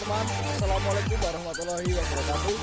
teman-teman. Assalamualaikum warahmatullahi wabarakatuh.